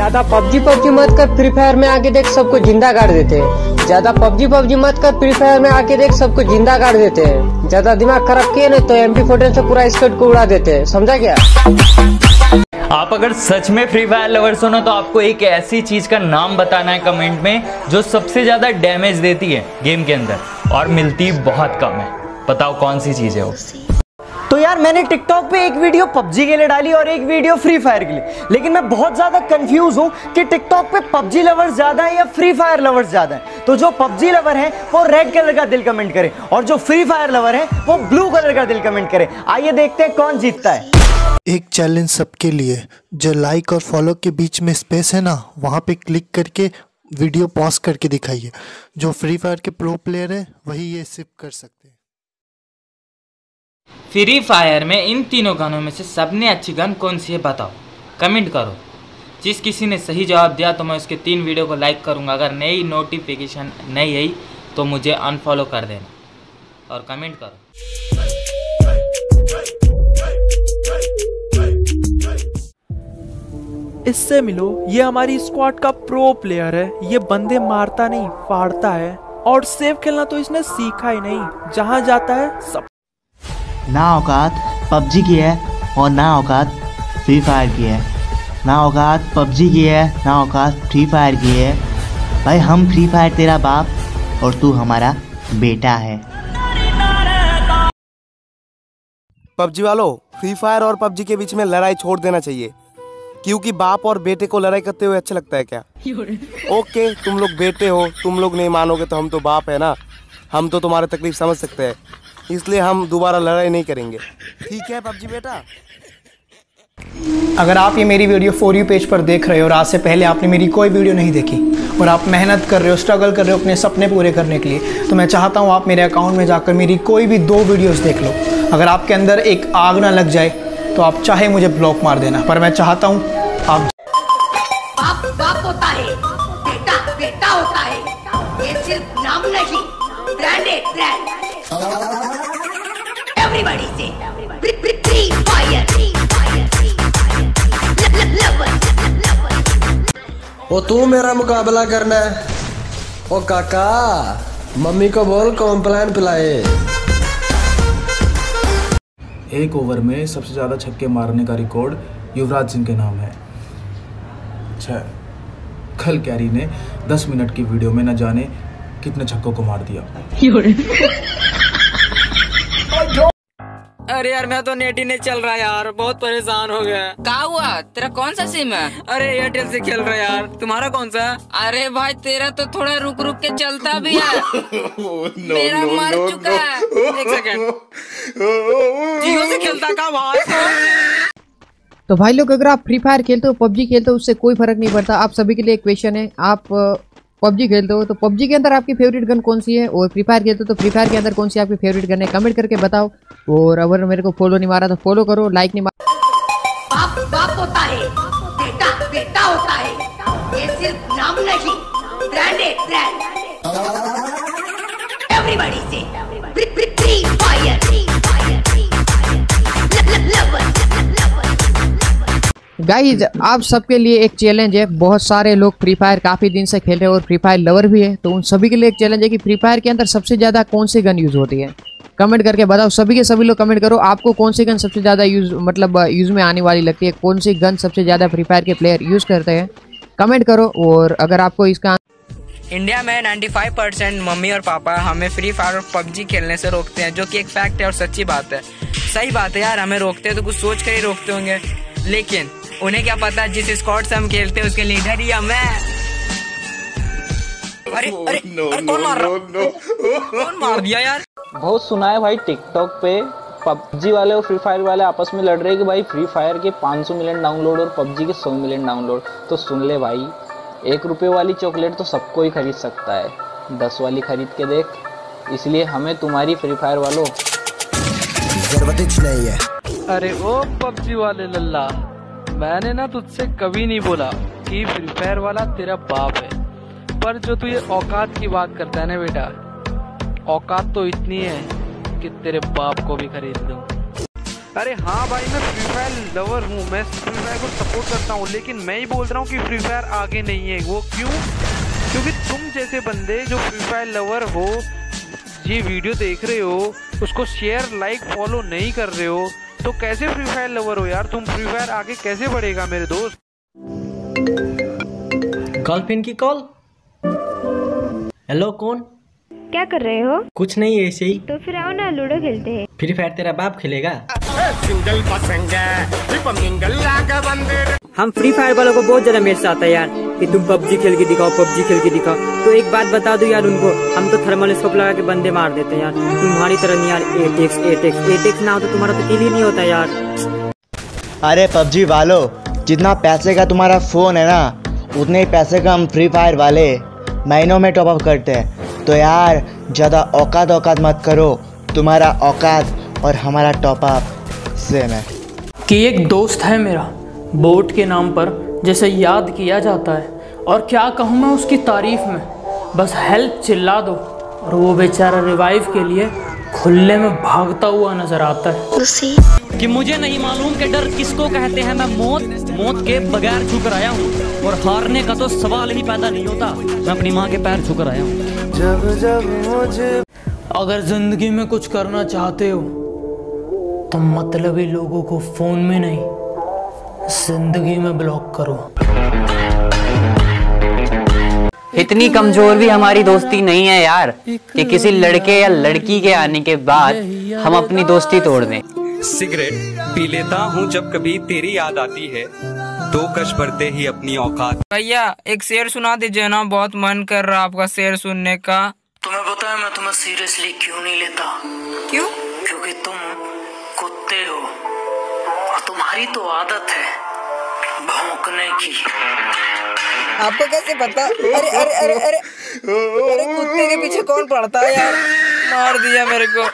ज़्यादा PUBG PUBG मत कर फ्री फायर में आके देख सबको ज़िंदा गाड़ देते हैं। ज़्यादा पबजी पबजी मत कर फ्री फायर में आके देख सबको ज़िंदा गाड़ देते हैं। ज़्यादा दिमाग खराब किए नहीं तो एम पी फोर्टीन से पूरा स्कर्ट को उड़ा देते हैं। समझा क्या? आप अगर सच में फ्री फायर लवर्स हो ना तो आपको एक ऐसी चीज़ का नाम बताना है कमेंट में, जो सबसे ज़्यादा डैमेज देती है गेम के अंदर। और मिलती बहुत कम है। बताओ कौन सी चीज़ है? वो मैंने टिकटॉक पे एक वीडियो पबजी के लिए डाली और एक वीडियो फ्री फायर के लिए। लेकिन मैं बहुत ज़्यादा कंफ्यूज हूँ कि टिकटॉक पे पबजी लवर्स ज़्यादा है या फ्री फायर लवर्स ज़्यादा है। तो जो पबजी लवर है, वो रेड कलर का दिल कमेंट करे और जो फ्री फायर लवर है, वो ब्लू कलर का दिल कमेंट करे। आइए देखते हैं कौन जीतता है। एक चैलेंज सबके लिए। जो लाइक और फॉलो के बीच में स्पेस है ना, वहाँ पे क्लिक करके वीडियो पॉज करके दिखाइए। जो फ्री फायर के प्रो प्लेयर है, वही ये सिप कर सकते हैं। फ्री फायर में इन तीनों गनों में से सबने अच्छी गन कौन सी है बताओ। कमेंट करो। जिस किसी ने सही जवाब दिया तो मैं उसके तीन वीडियो को लाइक करूँगा। अगर नई नोटिफिकेशन नहीं आई तो मुझे अनफॉलो कर देना। और कमेंट करो। इससे मिलो, ये हमारी स्क्वाड का प्रो प्लेयर है। ये बंदे मारता नहीं, फाड़ता है। और सेफ़ खेलना तो इसने सीखा ही नहीं। जहाँ जाता है, सब ना औकात पबजी की है और ना औकात फ्री फायर की है। ना औकात पबजी की है, ना औकात फ्री फायर की है। भाई, हम फ्री फायर तेरा बाप और तू हमारा बेटा है। पबजी वालों, फ्री फायर और पबजी के बीच में लड़ाई छोड़ देना चाहिए। क्योंकि बाप और बेटे को लड़ाई करते हुए अच्छा लगता है क्या? ओके, तुम लोग बेटे हो, तुम लोग नहीं मानोगे तो हम तो बाप है ना। हम तो तुम्हारे तकलीफ़ समझ सकते हैं। इसलिए हम दोबारा लड़ाई नहीं करेंगे। ठीक है पबजी बेटा? अगर आप ये मेरी वीडियो फॉर यू पेज पर देख रहे हो और आज से पहले आपने मेरी कोई वीडियो नहीं देखी और आप मेहनत कर रहे हो स्ट्रगल कर रहे हो अपने सपने पूरे करने के लिए तो मैं चाहता हूँ आप मेरे अकाउंट में जाकर मेरी कोई भी दो वीडियोस देख लो। अगर आपके अंदर एक आग ना लग जाए तो आप चाहे मुझे ब्लॉक मार देना पर मैं चाहता हूँ आप बाप बाप होता है बेटा बेटा होता है। ये सिर्फ़ नाम नहीं ब्रांड है ब्रांड एवरीबॉडी से फ्री फायर ओ तू मेरा मुकाबला करना है। ओ काका मम्मी को बोल कॉम्प्लान पिलाए। एक ओवर में सबसे ज़्यादा छक्के मारने का रिकॉर्ड युवराज सिंह के नाम है। अच्छा कल कैरी ने 10 मिनट की वीडियो में न जाने कितने छक्कों को मार दिया। अरे यार मैं तो नेट ही नहीं चल रहा यार। बहुत परेशान हो गया। क्या हुआ? तेरा कौन सा सिम है? अरे एयरटेल से खेल रहा यार। तुम्हारा कौन सा? अरे भाई तेरा तो थोड़ा रुक रुक के चलता भी है। मेरा मर चुका। है। एक सेकंड जियो से खेलता का भाई? तो भाई लोग अगर आप फ्री फायर खेलते हो पबजी खेलते हो उससे कोई फ़र्क नहीं पड़ता। आप सभी के लिए एक क्वेश्चन है। आप पबजी खेलते हो तो पबजी के अंदर आपकी फेवरेट गन कौन सी है? और फ्री फायर खेलते हो तो फ्री फायर के अंदर कौन सी आपकी फेवरेट गन है? कमेंट करके बताओ। और अगर मेरे को फॉलो नहीं मारा तो फॉलो करो लाइक नहीं मारा। बाप बाप होता है। बेटा बेटा होता है। ये सिर्फ़ नाम नहीं ब्रांड है ब्रांड एवरीबॉडी से। फ्री गाइज़ आप सबके लिए एक चैलेंज है। बहुत सारे लोग फ्री फायर काफ़ी दिन से खेल रहे हैं और फ्री फायर लवर भी है। तो उन सभी के लिए एक चैलेंज है कि फ्री फायर के अंदर सबसे ज़्यादा कौन सी गन यूज़ होती है? कमेंट करके बताओ। सभी के सभी लोग कमेंट करो। आपको कौन सी गन सबसे ज़्यादा यूज़ मतलब यूज़ में आने वाली लगती है? कौन सी गन सबसे ज़्यादा फ्री फायर के प्लेयर यूज़ करते हैं? कमेंट करो और अगर आपको इसका इंडिया में 95 परसेंट मम्मी और पापा हमें फ्री फायर और पबजी खेलने से रोकते हैं, जो कि एक फैक्ट है और सच्ची बात है। सही बात है यार, हमें रोकते हैं तो कुछ सोच कर ही रोकते होंगे। लेकिन उन्हें क्या पता जिस स्क्वाड से हम खेलते हैं उसके लीडर ही हम हैं। अरे अरे अरे कौन मार रहा? कौन मार दिया यार? बहुत सुना है भाई टिकटॉक पे पबजी वाले और फ्री फायर वाले आपस में लड़ रहे हैं कि भाई फ्री फायर के 500 मिलियन डाउनलोड और पबजी के 100 मिलियन डाउनलोड तो सुन ले भाई एक रुपए वाली चॉकलेट तो सबको ही खरीद सकता है। दस वाली खरीद के देख इसलिए हमें तुम्हारी फ्री फायर वालों नहीं है। अरे ओ पबजी वाले लल्ला। मैंने ना तुझसे कभी नहीं बोला कि फ्री फायर वाला तेरा बाप है। पर जो तू ये औकात की बात करता है ना बेटा, औकात तो इतनी है कि तेरे बाप को भी खरीद लूँ। अरे हाँ भाई, मैं फ्री फायर लवर हूँ, मैं फ्री फायर को सपोर्ट करता हूँ, लेकिन मैं ही बोल रहा हूँ कि फ्री फायर आगे नहीं है। वो क्यों? क्योंकि तुम जैसे बंदे जो फ्री फायर लवर हो, ये वीडियो देख रहे हो, उसको शेयर लाइक फॉलो नहीं कर रहे हो तो कैसे फ्री फायर लवर हो यार? तुम फ्री फायर आगे कैसे बढ़ेगा मेरे दोस्त? गर्लफ्रेंड की कॉल हेलो कौन? क्या कर रहे हो? कुछ नहीं ऐसे ही। तो फिर आओ ना लूडो खेलते हैं। फ्री फायर तेरा बाप खेलेगा। हम फ्री फायर वालों को बहुत ज़्यादा मैसेज आता है यार। कि तुम पबजी खेल के दिखाओ पबजी खेल के दिखाओ। तो एक बात बता दो यार उनको हम तो थर्मल स्कोप लगा के बंदे मार देते हैं यार। तुम्हारी तरह नहीं यार eight X eight X eight X ना हो तो तुम्हारा तो किल ही नहीं होता यार। अरे पबजी वालो जितना पैसे का तुम्हारा फ़ोन है ना उतने ही पैसे का हम फ्री फायर वाले महीनों में टॉपअप करते हैं। तो यार ज़्यादा औकात औकात मत करो। तुम्हारा औकात और हमारा टॉप अप सेम है। कि एक दोस्त है मेरा बोट के नाम पर जैसे याद किया जाता है। और क्या कहूँ मैं उसकी तारीफ़ में? बस हेल्प चिल्ला दो और वो बेचारा रिवाइव के लिए खुले में भागता हुआ नज़र आता है। कि मुझे नहीं मालूम कि डर किसको कहते हैं। मैं मौत मौत के बगैर झुक आया हूँ और हारने का तो सवाल ही पैदा नहीं होता। मैं अपनी माँ के पैर झुक आया हूँ। जब जब मुझे अगर ज़िंदगी में कुछ करना चाहते हो तो मतलबी लोगों को फ़ोन में नहीं। ज़िंदगी में ब्लॉक करो। इतनी कमज़ोर भी हमारी दोस्ती नहीं है यार कि किसी लड़के या लड़की के आने के बाद हम अपनी दोस्ती तोड़ दें। सिगरेट पी लेता हूँ जब कभी तेरी याद आती है दो कश भरते ही अपनी औकात। भैया एक शेर सुना दीजिए ना बहुत मन कर रहा आपका शेर सुनने का। तुम्हें पता है मैं तुम्हें सीरियसली क्यों नहीं लेता? क्यों? क्योंकि तुम तुम्हारी तो आदत है भौंकने की। आपको कैसे पता? अरे अरे अरे अरे अरे कुत्ते के पीछे कौन पड़ता है यार? मार दिया मेरे को।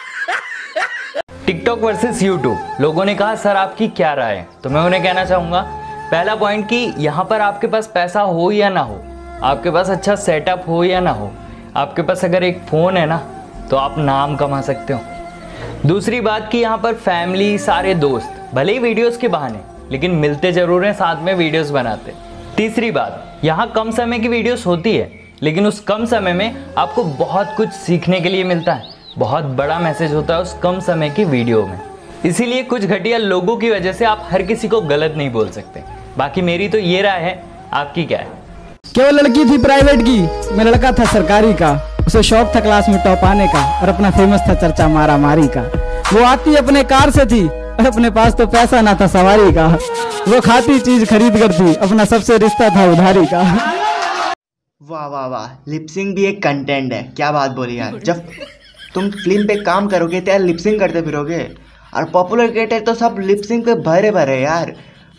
TikTok versus YouTube. लोगों ने कहा सर आपकी क्या राय? है तो मैं उन्हें कहना चाहूँगा पहला पॉइंट कि यहाँ पर आपके पास पैसा हो या ना हो आपके पास अच्छा सेटअप हो या ना हो आपके पास अगर एक फ़ोन है ना तो आप नाम कमा सकते हो। दूसरी बात कि यहाँ पर फैमिली सारे दोस्त भले ही वीडियोस के बहाने, लेकिन मिलते ज़रूर हैं, साथ में वीडियोस बनाते। तीसरी बात, यहाँ कम समय की वीडियोस होती है, लेकिन उस कम समय में आपको बहुत कुछ सीखने के लिए मिलता है। बहुत बड़ा मैसेज होता है उस कम समय की वीडियो में। इसीलिए कुछ घटिया लोगों की वजह से आप हर किसी को गलत नहीं बोल सकते। बाकी मेरी तो ये राय है, आपकी क्या है? केवल लड़की थी प्राइवेट की, मैं लड़का था सरकारी का। उसे शौक था क्लास में टॉप आने का और अपना फ़ेमस था चर्चा मारा मारी का। वो आती अपने कार से थी अपने पास तो पैसा ना था, सवारी का। वो खाती चीज़ खरीद कर थी, अपना सबसे रिश्ता था उधारी का। वाह वाह वाह लिपसिंग भी एक कंटेंट है। क्या बात बोली यार, जब तुम फ़िल्म पे काम करोगे तो यार लिपसिंग करते फिरोगे। और पॉपुलर क्रिएटर तो सब लिपसिंग पे भरे भरे यार।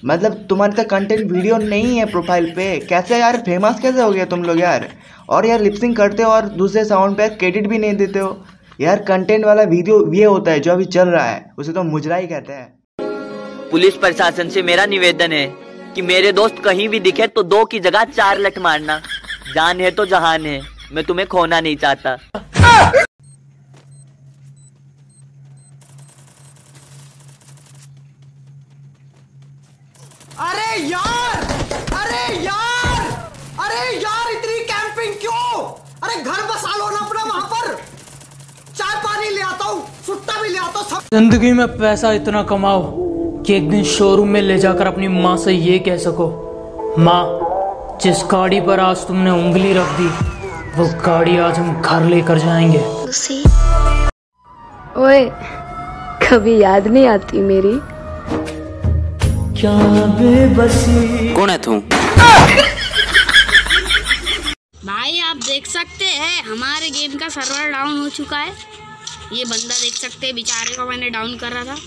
मतलब तुम्हारे तो कंटेंट वीडियो नहीं है प्रोफ़ाइल पे। कैसे यार फ़ेमस कैसे हो गया तुम लोग यार? और यार लिपसिंग करते हो और दूसरे साउंड पे क्रेडिट भी नहीं देते हो। यार कंटेंट वाला वीडियो ये होता है जो अभी चल रहा है उसे तो मुजरा ही कहते हैं। पुलिस प्रशासन से मेरा निवेदन है कि मेरे दोस्त कहीं भी दिखे तो दो की जगह चार लट मारना। जान है तो जहान है मैं तुम्हें खोना नहीं चाहता। अरे यार अरे यार अरे यार इतनी कैंपिंग क्यों अरे घर बसा लो ना अपना वहाँ पर चाय पानी ले आता हूँ सब ज़िंदगी में पैसा इतना कमाओ कि एक दिन शोरूम में ले जाकर अपनी माँ से ये कह सको माँ जिस गाड़ी पर आज तुमने उंगली रख दी वो गाड़ी आज हम घर लेकर जाएँगे। ओए कभी याद नहीं आती मेरी। क्या बेबसी। कौन है तू? भाई आप देख सकते हैं हमारे गेम का सर्वर डाउन हो चुका है। ये बंदा देख सकते हैं बेचारे को मैंने डाउन कर रहा था।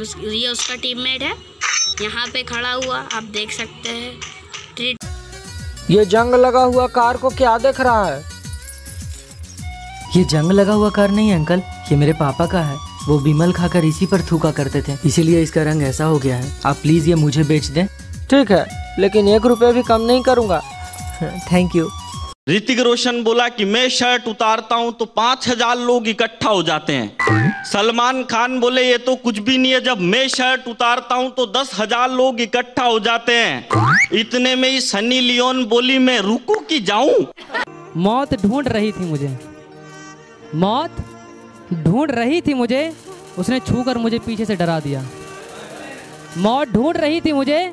उस, ये उसका टीममेट है। यहाँ पे खड़ा हुआ आप देख सकते हैं। ट्रीट ये जंग लगा हुआ कार को क्या देख रहा है? ये जंग लगा हुआ कार नहीं अंकल। ये मेरे पापा का है। वो बिमल खाकर इसी पर थूका करते थे। इसीलिए इसका रंग ऐसा हो गया है। आप प्लीज़ ये मुझे बेच दें। ठीक है लेकिन एक रुपये भी कम नहीं करूँगा। थैंक यू ऋतिक रोशन बोला कि मैं शर्ट उतारता हूँ तो पाँच हज़ार लोग इकट्ठा हो जाते हैं। सलमान खान बोले, ये तो कुछ भी नहीं है, जब मैं शर्ट उतारता हूँ तो दस हज़ार लोग इकट्ठा हो जाते हैं। इतने में ही सनी लियोन बोली, मैं रुकू की जाऊँ? मौत ढूंढ रही थी मुझे। मौत ढूंढ रही थी मुझे, उसने छूकर मुझे पीछे से डरा दिया। मौत ढूंढ रही थी मुझे,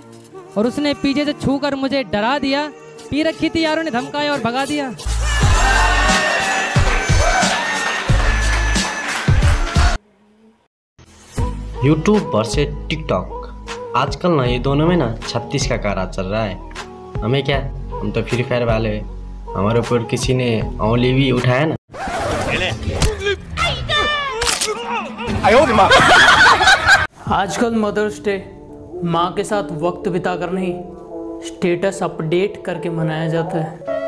और उसने पीछे से छूकर मुझे डरा दिया। पी रखी थी यारों ने धमकाया और भगा दिया। यूट्यूब वर्सेस टिकटॉक आजकल ना ये दोनों में ना छत्तीस का कारा चल रहा है। हमें क्या? हम तो फ्री फायर वाले हैं। हमारे ऊपर किसी ने औली भी उठाया ना। आजकल मदर्स डे माँ के साथ वक्त बिताकर नहीं स्टेटस अपडेट करके मनाया जाता है।